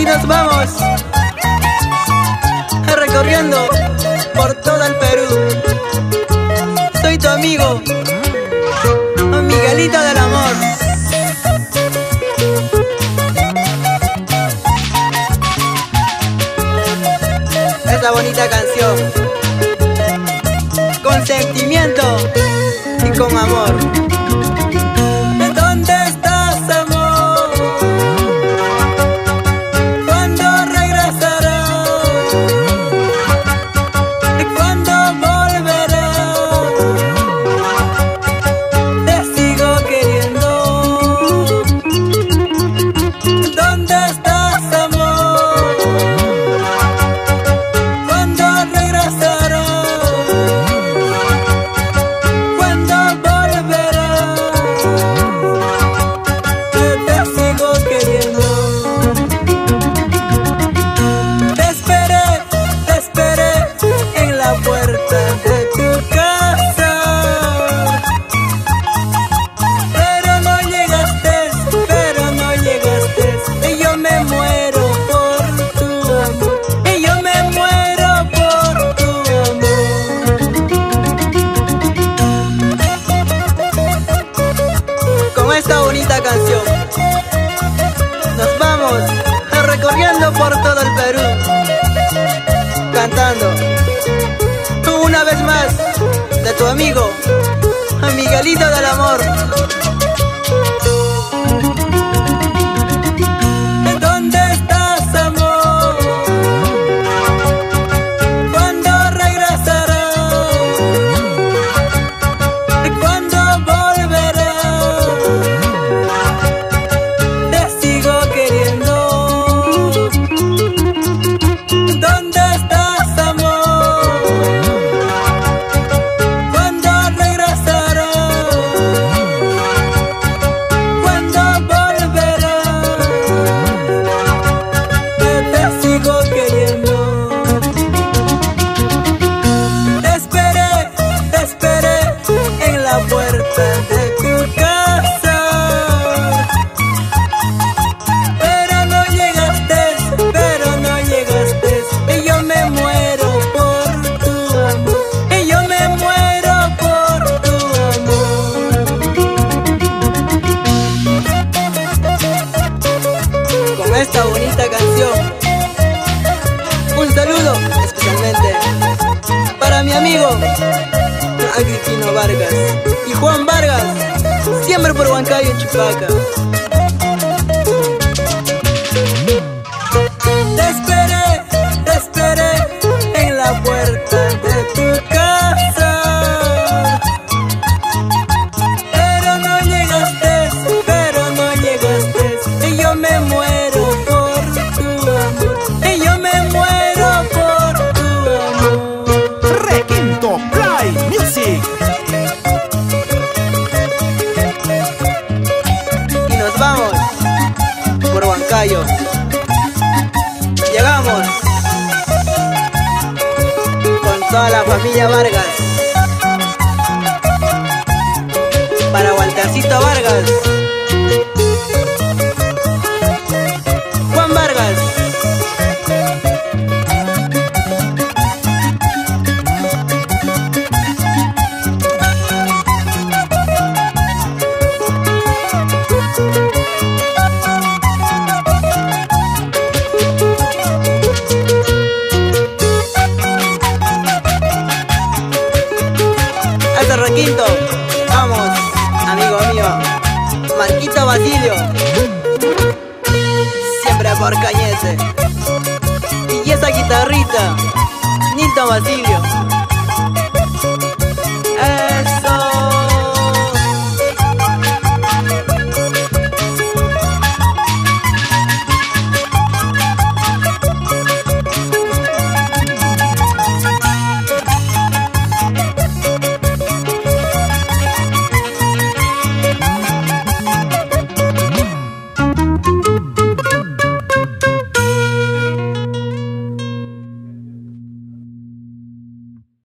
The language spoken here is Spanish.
así nos vamos recorriendo por todo el Perú. Soy tu amigo, Miguelito del Amor. Esta bonita canción, con sentimiento y con amor. Por todo el Perú, cantando una vez más de tu amigo, Miguelito del Amor. Agripino Vargas. Y Juan Vargas, siempre por Huancayo y Llegamos con toda la familia Vargas. Para Waltercito Vargas. Vamos, amigo mío, Marquito Basilio, siempre por Cañete, y esa guitarrita, Nilton Basilio.